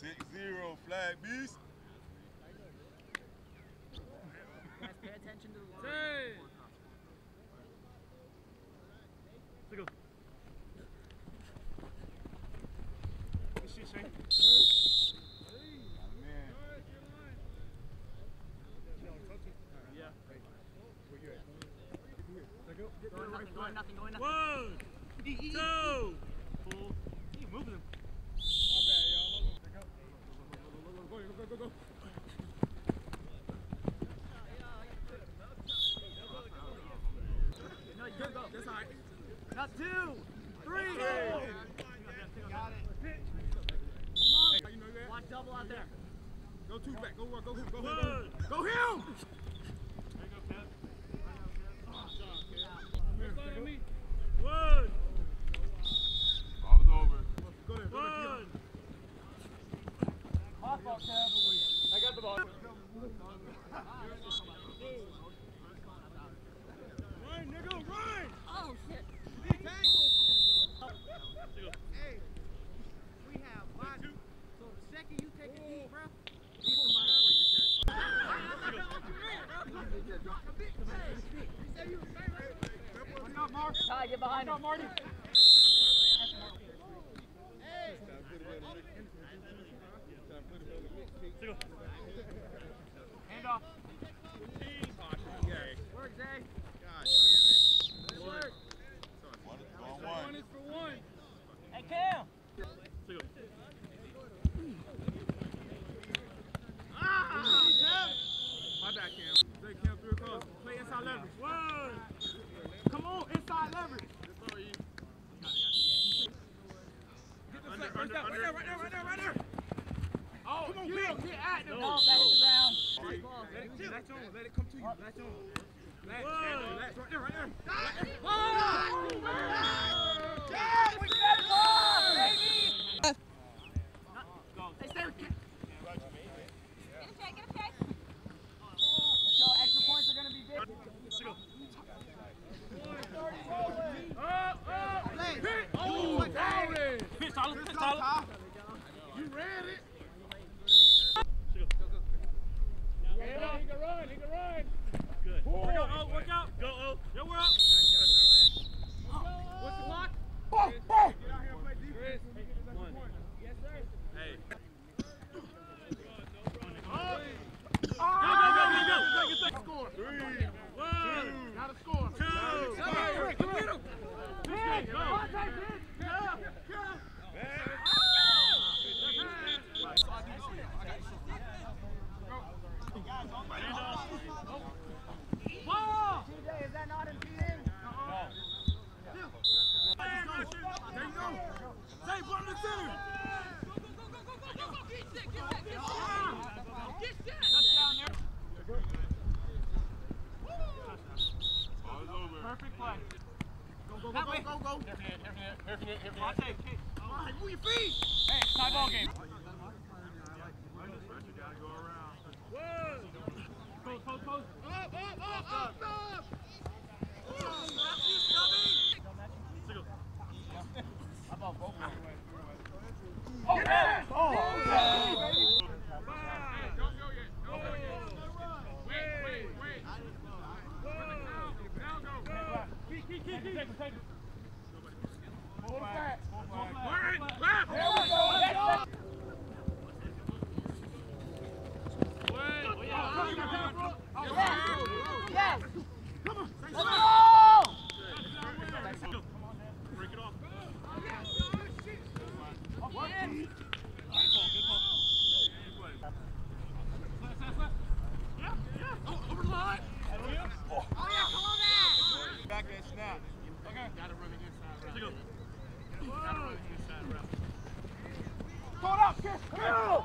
Six zero, flag beast. Guys, pay attention to the line. Hey. Let's go. Good shit, Shane. Man. Yeah. Going nothing, going nothing, going nothing. One, two, pull. He moving him. No, you go, go. That's all right. Now two, three. Got it. Come on. Watch double out there. Go two back. Go go go go go. One. Go him. One, Ball's over. Go there. Go there. one. I got the ball. Run, nigga, run. Oh, shit. Hey, we have one. So the second you take a deep breath, get somebody Ty, get behind. Marty. Hand off. Right there, right there, right there, right there, right there. Oh, come on, Bill. Get active. Ball back to Brown. Let it come to you. Latch on, Gil, get Hold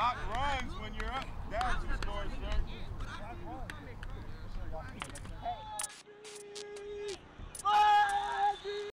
Block runs when you're up. That's your score, sir.